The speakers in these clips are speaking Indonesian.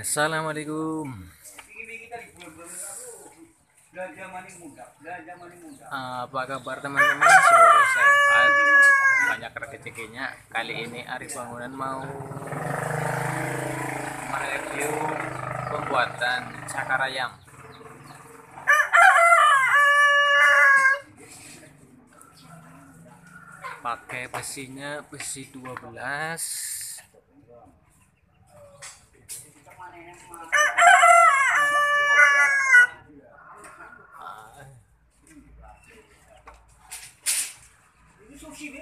Assalamualaikum. Apa kabar teman-teman? Semoga. Banyak rezekinya. Kali ini Ari Bangunan mau mereview pembuatan cakar ayam. Pakai besinya besi 12 Jadi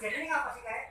ini ngapa sih kayak?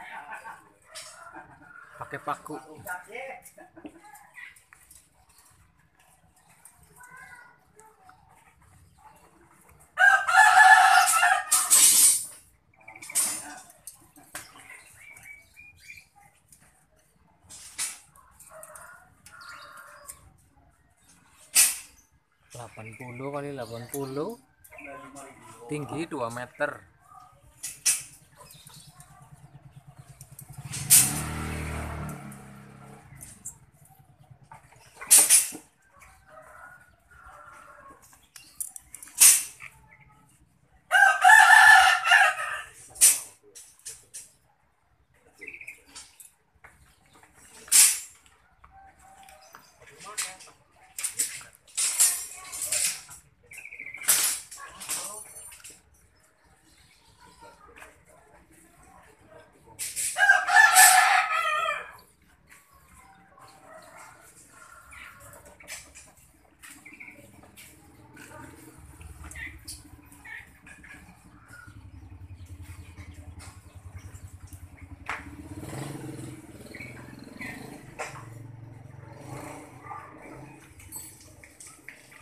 pakai paku. delapan puluh kali delapan puluh tinggi 2 meter